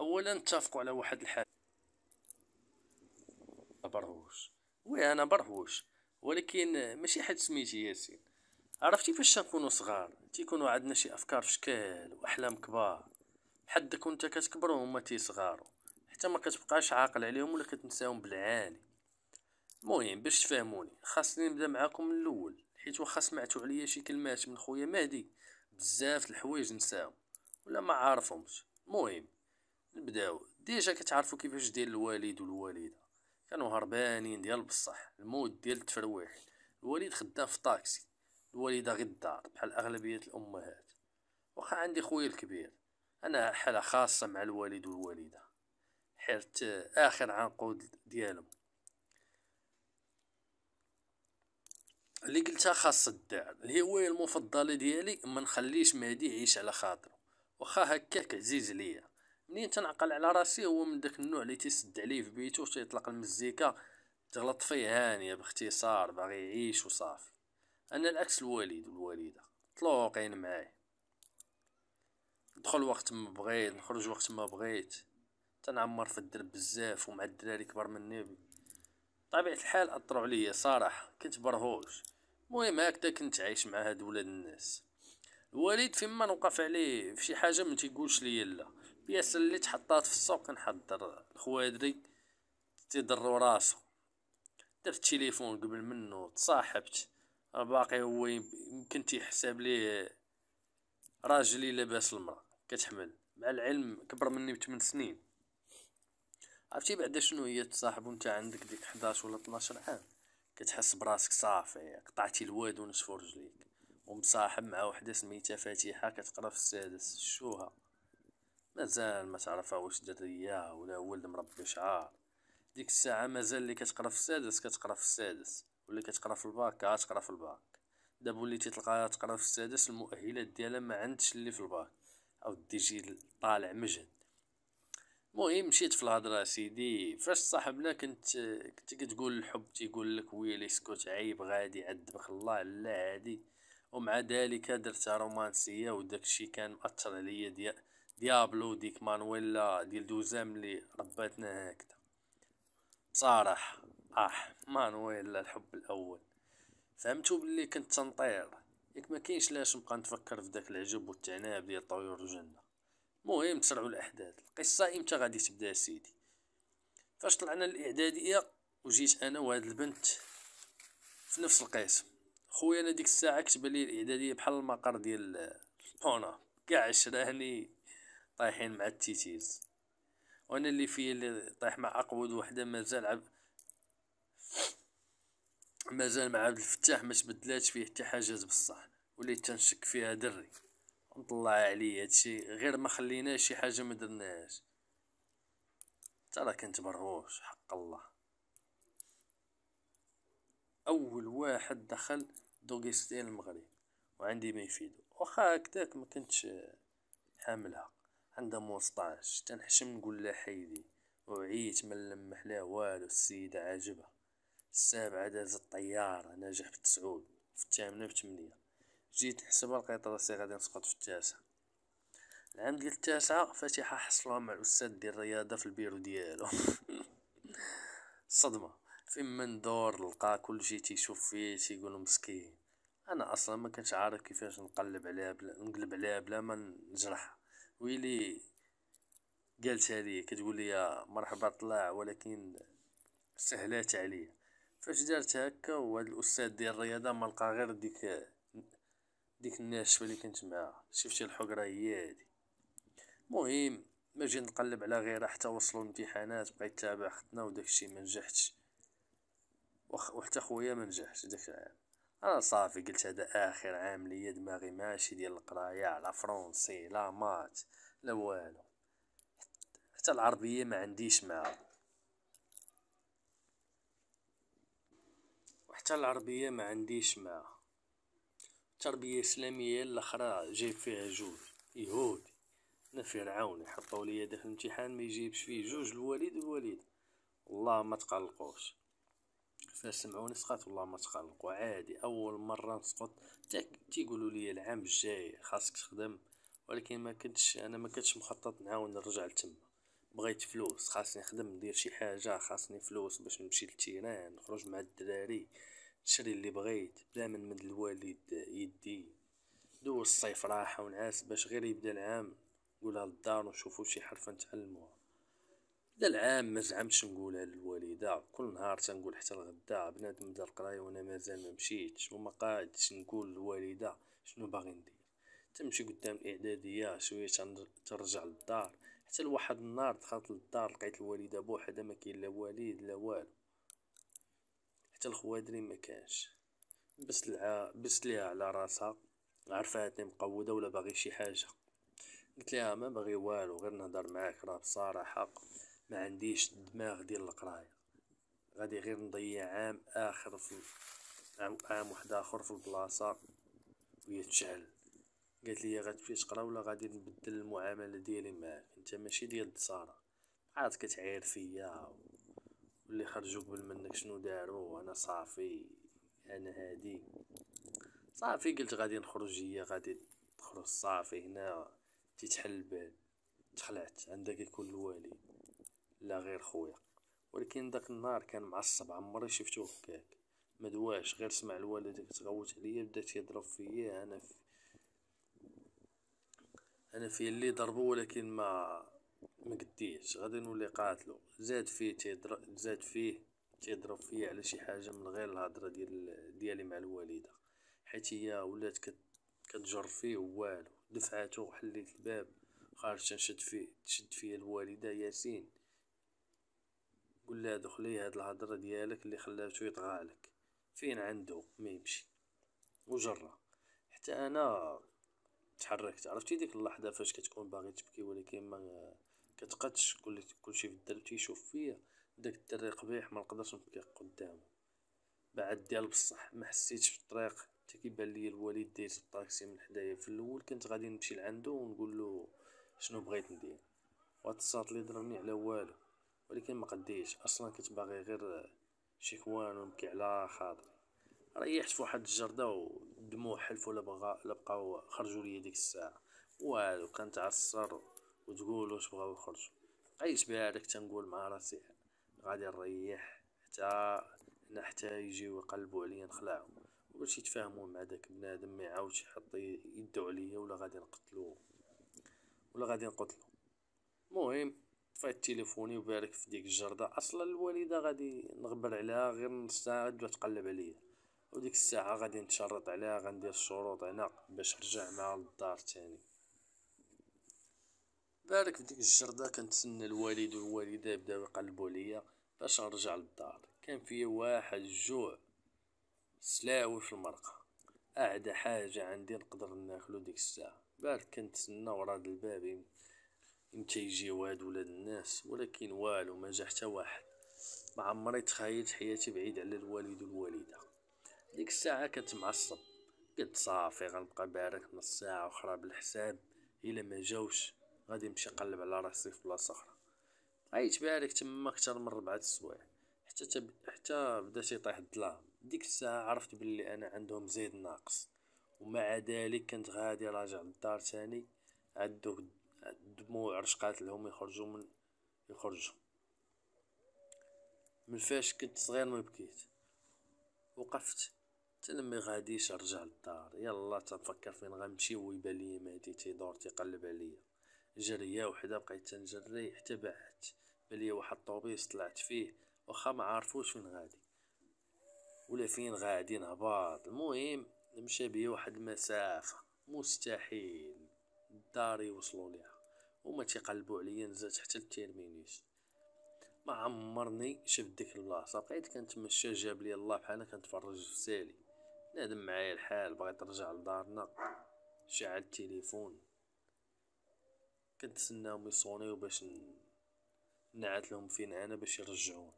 اولا نتفقوا على واحد الحاجة برهوش. وي أنا برهوش. ولكن ماشي حد سميتي ياسين. عرفتي فاش تنكونوا صغار؟ تيكونوا عندنا شي أفكار في شكال وأحلام كبار. حدك وانت كتكبر وهما تيصغاروا حتى ما كتبقاش عاقل عليهم ولا كتنساهم بالعاني. المهم باش تفهموني خاصني نبدأ معاكم من الأول. حيت واخا سمعتوا عليا شي كلمات من خويا مهدي بزاف الحوايج نساهم. ولا ما عارفهمش. المهم نبداو. ديجا كتعرفوا كيفاش داير الوالد والوالده كانوا هربانين ديال بصح. الموت ديال التفرويح. الوالد خدام في طاكسي. الوالده غير الدار بحال أغلبية الأمهات. واخا عندي خويا الكبير. أنا حالة خاصة مع الوالد والوالده حيت آخر عنقود ديالهم. اللي قلتها خاص الدار الهوايه المفضله ديالي ما نخليش مهدي يعيش على خاطره واخا هكاك عزيز ليا. منين تنعقل على راسي هو من داك النوع اللي تيسد عليه في بيتو تيطلق المزيكا. تغلط فيه هانيه باختصار باغي يعيش وصافي. أنا العكس الوالد والوالده طلوقين معايا. ندخل وقت ما بغيت نخرج وقت ما بغيت. تنعمر في الدرب بزاف ومع الدراري كبر مني طبيعة الحال اثروا عليا صراحة كنت برهوش. المهم هكذا كنت عايش مع هاد ولاد الناس. الوالد فيما نوقف عليه في شي حاجة ما تيقولش ليا لا. بياس اللي تحطات في السوق كنحضر. الخوادري تيضرو راسو. درت التليفون قبل منه تصاحبت. باقي هو يمكن تيحسب ليه راجلي لاباس المرأة. كتحمل. مع العلم كبر مني بثمان سنين. عرفتي بعدا شنو هي تصاحب وانت عندك ديك 11 ولا 12 عام؟ كتحس براسك صافي قطعتي الواد ونشفو رجليك. ومصاحب مع وحدة سميتها فاتحه كتقرا في السادس. شوها. مازال ما تعرفها واش دريه ولا ولد مربي شعار. ديك الساعة مازال اللي كتقرا في السادس كتقرا في السادس. واللي كتقرا في الباك كتقرا في الباك. دابا وليتي تلقاها تقرا في السادس المؤهلات ديالها ما عندش اللي في الباك. أو ديجي طالع مجهد المهم مشيت في الهضرة سيدي. فاش صاحبنا كنت كنت كتقول الحب تيقول لك ويلي اسكت عيب غادي عذبك الله لا عادي ومع ذلك درتها رومانسية وداكشي كان مأثر عليا ديال ديابلو ديك مانويلا ديال دوزام اللي رباتنا هكذا. بصراحة آه مانويلا الحب الأول. فهمتو بلي كنت تنطير. ياك ما كاينش لاش نبقى نتفكر في داك العجب والتعناب ديال طيور الجنة. المهم تسرعوا الأحداث. القصة إمتى غادي تبدأ سيدي؟ فاش طلعنا الاعداديه وجيت أنا وهاد البنت في نفس القسم. خويا أنا ديك الساعة كتبان لي الإعدادية بحال المقر ديال البونا كاع عشراني طايحين مع التيتيز. وأنا اللي فيا اللي طايح مع أقود وحدة مازال عب مازال مع عبد الفتاح ما تبدلاتش فيه حتى حاجة بصح وليت تنشك فيها دري. نطلع عليه هادشي غير ما خليناش شي حاجة ما درناهاش. ترى كنت مرهوش حق الله. أول واحد دخل دوغيستين المغرب وعندي ما يفيدو. واخا هكداك ما كنتش حاملها. عندها موسطاش تنحشم نقول لها حيدي. وعيت ما نلمح لها والو السيدة عاجبها. السابعة دازت الطيارة ناجح في التسعود في الثامنة بثمانية جيت نحسب لقيت راسي غادي نسقط في التاسعة. العام ديال التاسعة فاتحة حصلوها مع الأستاذ ديال الرياضة في البيرو ديالو. صدمة. فين ما ندور لقى كل شي تيشوف فيه تيقول مسكين. أنا أصلا ما كنتش عارف كيفاش نقلب عليها بلا نقلب عليها بلا ما نجرحها. ويلي قالتها لي كتقول لي مرحبا طلع ولكن سهلات عليا. فاش درت هكا وهاد الأستاذ ديال الرياضة ما لقى غير ديك ديك الناشفة اللي كنت معاها شفتي الحقرة هي هادي. المهم ما جيت نقلب على غيرها حتى وصلوا الامتحانات بقيت تابع خدنا وداكشي ما نجحتش وحتى خويا ما نجحش داك العام. أنا صافي قلت هذا آخر عام ليا دماغي ماشي ديال القراية على فرونسي لا مات لا والو. حتى العربية ما عنديش معها وحتى العربية ما عنديش معها التربيه الاسلاميه الأخرى جايب فيها جوج يهودي أنا فرعون يحطوا لي داك الامتحان ما يجيبش فيه جوج الوالد والوالد. والله ما تقلقوش. فسمعوني سقط والله ما تقلقوا عادي أول مرة نسقط. تيقولوا لي العام الجاي خاصك تخدم ولكن ما كنتش أنا ما كنتش مخطط نعاود نرجع لتما. بغيت فلوس خاصني نخدم ندير شي حاجة خاصني فلوس باش نمشي لل terrain نخرج مع الدراري نشري اللي بغيت بلا من مد الوالد يدي. دوز الصيف راحه ونعاس باش غير يبدأ العام. نقولها للدار ونشوفو شي حرفة نتعلموها. بدا العام ما زعمتش نقولها للوالدة كل نهار تنقول حتى الغدا بنادم بدا القرايه وأنا مازال ما مشيتش وما قادش نقول للوالده شنو باغي ندير. تمشي قدام الإعدادية شوية ترجع للدار حتى لواحد النهار دخلت للدار لقيت الوالدة بوحدها ما كاين لا والد لا والو. حتى الخوادري ما كانش. بس لها بس ليها على راسها عرفاتني مقودة ولا باغي شي حاجة. قلت لها ما باغي والو غير نهضر معاك راه بصراحة. ما عنديش دماغ ديال القراية. غادي غير نضيع عام آخر في عام, عام واحد آخر في البلاصة ويتشعل قالت لي غتمشي تقرا ولا غادي نبدل المعاملة ديالي معاك؟ انت ماشي ديال الدسارة. عاد كتعاير فيا واللي خرجوا قبل منك شنو داروا؟ أنا صافي أنا هادي. صافي قلت غادي نخرج هي غادي تخرج صافي هنا تيتحل البال تخلعت عندك يكون الوالي لا غير خويا ولكن داك النهار كان معصب عمري شفتو هكاك. مدواش غير سمع الوالد تغوت عليا بدا تيضرب فيا. أنا في أنا في اللي ضربو ولكن ما ما قديش. غادي نولي قاتلو. زاد فيه تيضرب زاد فيه تيضرب فيا على شي حاجة من غير الهضرة ديال ديالي مع الوالدة. حيت هي ولات كتجر فيه والو. دفعاتو حليت الباب خارج تنشد فيه تشد فيا الوالدة ياسين. قول لها دخلي هاد الهضره ديالك اللي خلاتو يطغى عليك فين عنده؟ ما يمشي. وجرى. حتى أنا تحركت. عرفتي ديك اللحظة فاش كتكون باغي تبكي ولكن ما كتقدش. كل كلشي في الدرب تيشوف فيا. داك الدري قبيح ما نقدرش نبكي قدامه. بعد ديال بصح ما حسيتش في الطريق حتى كيبان لي الوالد داير الطاكسي من حدايا في الأول. كنت غادي نمشي لعندو ونقول له شنو بغيت ندير. واتصات لي ضربني على والو. ولكن ما قديش. أصلا كنت باغي غير شكوان ونبكي على خاطري. ريحت في واحد الجردة ودموع حلفو لبغا لبقاو خرجوا لي ديك الساعة. والو كنتعصر وتقول واش بغاو يخرجوا. عيش بالك تنقول مع راسي غادي نريح حتى حتى يجيو يقلبوا عليا نخلعهم. باش يتفاهموا مع داك بنادم ما يعاودش يحط يدو عليا ولا غادي نقتلو ولا غادي نقتلو المهم طفيت تليفوني وبارك في ديك الجردة. أصلا الوالدة غادي نغبر عليها غير نص ساعة تقلب عليا. وديك الساعة غادي نتشرط عليها غندير الشروط هنا باش نرجع معاها للدار تاني. بارك في ديك الجردة كنتسنى الوالد والوالدة يبداو يقلبوا عليا باش نرجع للدار. كان فيا واحد الجوع سلاوي في المرقة. أعدى حاجة عندي نقدر ناكلو ديك الساعة. بارك كنتسنى ورا الباب إمتى يجيو هاد ولاد الناس ولكن والو ما جا حتى واحد. ما عمري تخيلت حياتي بعيد على الوالد والوالدة. ديك الساعة كنت معصب قلت صافي غنبقى بارك نص ساعة أخرى بالحساب. إلا ما جاوش غادي نمشي نقلب على راسي في بلاصة أخرى. عيت بارك تما أكثر من ربعة السوايع حتى تب... حتى بدا تيطيح الظلام. ديك الساعة عرفت بلي أنا عندهم زيد ناقص. ومع ذلك كنت غادي راجع للدار تاني. عدو الدموع رشقات لهم يخرجوا من يخرجوا من فاش كنت صغير ما بكيت. وقفت. تلمي غاديش نرجع للدار. يلا تنفكر فين غنمشي ويبان ليا مهدي تيدور تيقلب عليا. جريه وحدة بقيت تنجري. حتى بعت. بلي واحد الطوبيس طلعت فيه. واخا ما عارفوش فين غادي. ولا فين غادي نهبط. المهم مشى بيا واحد المسافة. مستحيل. الدار يوصلوا ليها. وما تيقلبوا عليا نزلت حتى للتيرمينيس ما عمرني شفت ديك البلاصة بقيت كنتمشى جاب لي الله بحال كنتفرج في سالي. نادم معايا الحال بغيت نرجع لدارنا. شعل التليفون. كنتسناهم يصونيو باش نعت لهم فين أنا باش يرجعون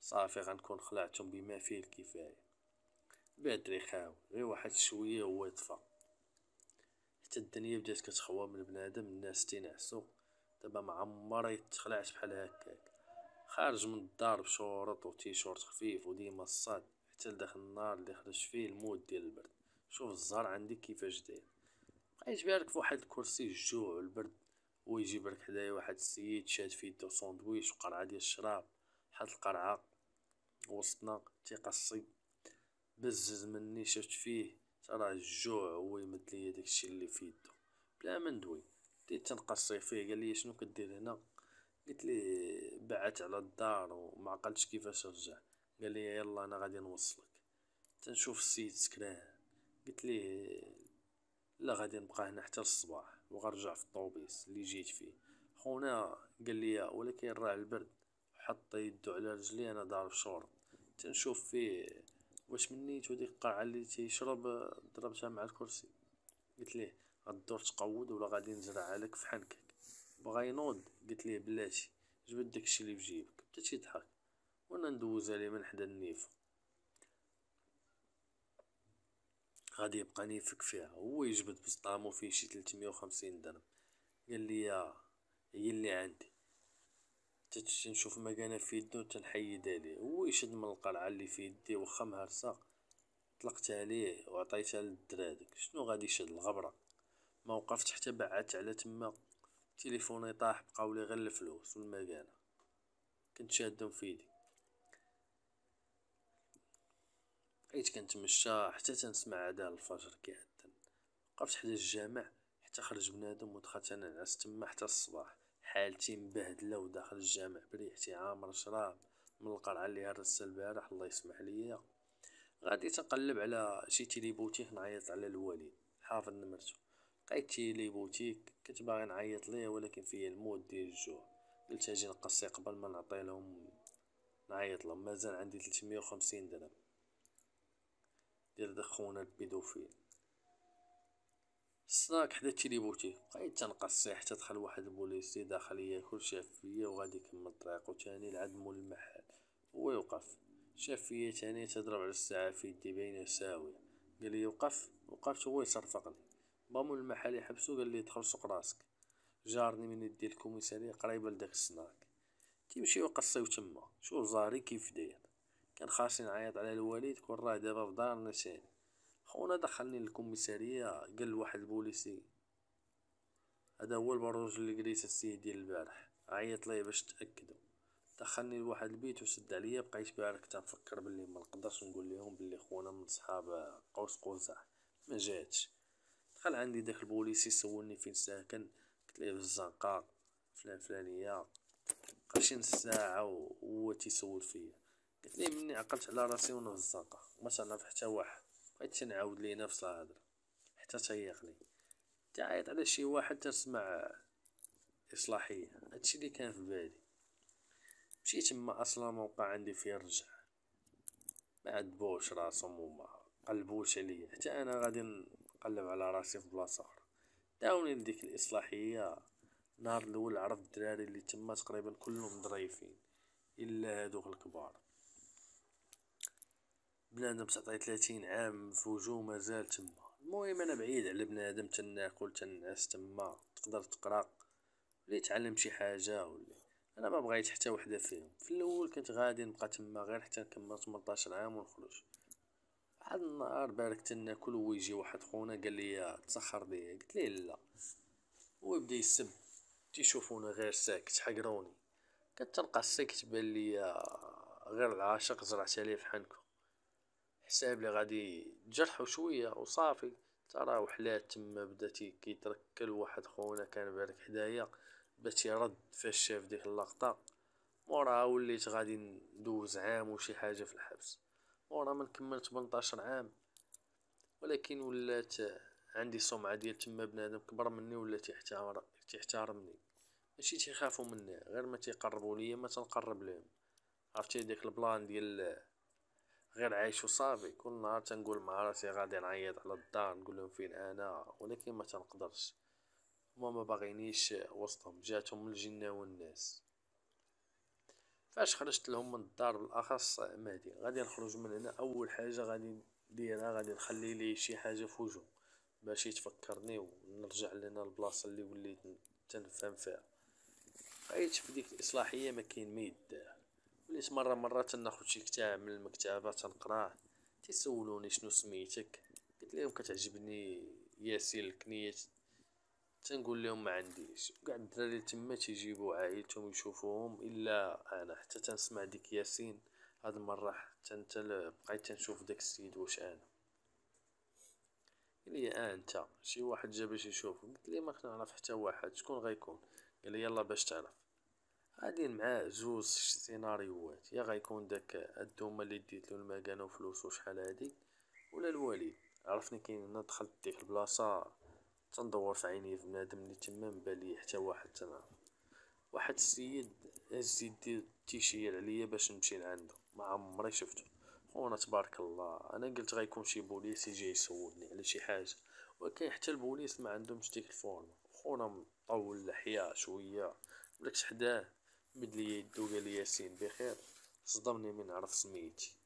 صافي غنكون خلعتهم بما فيه الكفاية. بدري خاو غير واحد شوية هو يطفى حتى الدنيا بدات كتخوى من بنادم الناس تينعسو. دابا معمر يتخلعش بحال هكاك. خارج من الدار بشورط و تيشورت خفيف وديما الصاد. حتى لداخل النهار اللي خرج فيه الموت ديال البرد. شوف الزهر عندي كيفاش داير. بقيت بالك فواحد الكرسي الجوع والبرد ويجيب لك حدايا واحد السيد شاد في يدو ساندويش وقرعة ديال الشراب. حط القرعة وسطنا تيقصي. بزز مني شفت فيه. ترى الجوع هو يمد ليا داكشي اللي في يدو. بلا ما ندوي. بديت تنقصي فيه قال لي شنو كدير هنا؟ قلت ليه بعت على الدار وما عقلتش كيفاش رجع. قال لي يلا أنا غادي نوصلك. تنشوف السيد سكران. قلت ليه لا غادي نبقى هنا حتى الصباح وغنرجع في الطوبيس اللي جيت فيه. خونا قال لي ولكن راه البرد. حط يدو على رجلي أنا ضارب شورت. تنشوف فيه واش منيت وديك القرعه اللي تيشرب ضربتها مع الكرسي. قلت ليه غدور تقود ولا غادي نزرعها لك في حنكك. بغا ينوض. قلت ليه بلاتي. جبد داكشي اللي في جيبك. بدا تيضحك وأنا ندوزها ليه من حدا النيفه غادي يبقى نيفك فيها. هو يجبد بسطامو فيه شي تلتمية وخمسين درهم. قال لي هي اللي عندي. تنشوف مكانه في يدو تنحيدها ليه هو يشد من القرعه اللي في يدي؟ واخا مهرسة. طلقت عليه وعطيتها للدرادك شنو غادي يشد الغبرة؟ ما وقفت حتى بعدت على تما. تليفوني طاح بقاولي غير الفلوس والمكانة. كنت شادهم في يدي. بقيت كنتمشى حتى تنسمع اذان الفجر كيأذن وقفت حدا الجامع حتى خرج بنادم ودخلت أنا نعس تما حتى الصباح. حالتي مبهدله وداخل الجامع بريحتي عامر شراب من القرعة اللي هرست البارح الله يسمح ليا غادي تنقلب على شي téléboutique نعيط على الوالد حافظ نمرتو. لقيت téléboutique كنت باغي نعيط ليه؟ ولكن فيا الموت ديال الجوع. قلت أجي نقصي قبل ما نعطي لهم. نعيط لهم. مازال عندي 350 درهم. ديال داك خونا ال pédophile. السناك حدا بوتي. بقيت تنقصي حتى دخل واحد البوليسي داخل ياكل شاف فيا وغادي يكمل طريقو تاني لعند مول المحل. هو يوقف شاف فيا تاني تضرب على الساعة في يدي باينة ساوية. قال لي وقف وقفت هو يصرفقني. با مول المحل يحبسو؟ قال لي دخل سوق راسك. جارني من يدي الكوميسارية قريبة لداك السناك. تيمشي وقصيو تما شوف زهري كيف داير. كان خاصني نعيط على الوالد كون راه دابا في دارنا تاني خونا دخلني للكوميسارية قال واحد البوليسي هذا هو البرهوش اللي كريسا السيد ديال البارح عيط ليه باش تأكدوا. دخلني لواحد البيت وسد عليا بقيت بارك تنفكر بلي ما نقدرش نقول لهم بلي خونا من صحاب قوس قزح ما جاتش. دخل عندي داك البوليسي سولني فين ساكن قلت ليه في الزنقة فلان فلانية بقى نص ساعة وهو تيسول فيا. قلت ليه مني عقلت على راسي وأنا في الزنقة ما تعرف حتى واحد. بقيت نعاود ليه نفس الهضرة حتى تيقني. تعيط على شي واحد تسمع إصلاحية. هادشي اللي كان في بالي. مشيت تما أصلا موقع عندي فيه الرجع ما عدبوش راسهم وما قلبوش عليا. حتى أنا غادي نقلب على راسي في بلاصة أخرى. داوني لديك الإصلاحية. نهار الأول عرفت الدراري اللي تما تقريبا كلهم ظريفين. إلا هادوك الكبار. بنادم تعطيه ثلاثين عام في وجو مازال تما. المهم أنا بعيد على بنادم تناكل تنعس تما. تقدر تقرأ ولا تعلم شي حاجة ولا. أنا ما بغيت حتى وحدة فيهم. في الأول كنت غادي نبقى تما غير حتى نكمل 18 عام ونخرج. واحد النهار بارك تناكل ويجي واحد خونا قال لي تسخر بيا قلت ليه لا. هو بدا يسب. تيشوفونا غير ساكت حقروني. كتنقص كتبان لي غير العاشق زرعت عليه في حنكو. حساب لي غادي تجرحو شوية وصافي. ترى وحلات تما بدا كيتركل واحد خونا كان بارك حدايا بدا تيرد فاش شاف ديك اللقطة. موراها وليت غادي ندوز عام وشي حاجة في الحبس. مورا من كملت 18 عام. ولكن ولات عندي سمعة ديال تما بنادم كبر مني ولا تيحتار تيحتارمني ماشي تيخافو مني غير ما تيقربوا ليا ما تنقرب لهم عرفتي؟ ديك البلان ديال غير عايش وصافي. كل نهار تنقول مع راسي غادي نعيط على الدار نقول لهم فين أنا؟ ولكن ما تنقدرش. هما ما باغينيش وسطهم جاتهم الجنة والناس. فاش خرجت لهم من الدار بالاخص مهدي. غادي نخرج من هنا أول حاجة غادي نديرها غادي نخلي ليه شي حاجة في وجهه باش يتفكرني ونرجع لنا البلاصة اللي وليت تنفهم فيها. بقيت في ديك الإصلاحية ما كاين ما يدار وليت مرة مرة تناخد شي كتاب من المكتبة تنقراه تيسولوني شنو سميتك؟ قلت لهم كتعجبني ياسين الكنية تنقول لهم ما عنديش وكاع الدراري تما تيجيبو عائلتهم يشوفوهم إلا أنا. حتى تنسمع ديك ياسين. هاد المرة حتى بقيت تنشوف داك السيد واش أنا. قال لي آه أنت. شي واحد جا باش يشوفك. قلت ليه ما كنعرف حتى واحد. شكون غيكون؟ قال لي يلا باش تعرف. غاديين معاه زوج سيناريوهات يا غيكون داك الدومة اللي ديتلو المكانة وفلوسو شحال هادي ولا الوليد عرفني كي دخلت ديك البلاصة تندور في عيني بنادم اللي تما مبالي حتى واحد تنعرف واحد السيد هز يدي تيشير عليا باش نمشي لعندو. ما عمري شفتو. خونا تبارك الله. أنا قلت غيكون شي بوليس يجي يسولني على شي حاجة. ولكن حتى البوليس ما عندهمش ديك الفورم خونا مطول اللحيه شوية. ولكش حداه. مد يدو قال لي ياسين بخير صدمني من عرف سميتي.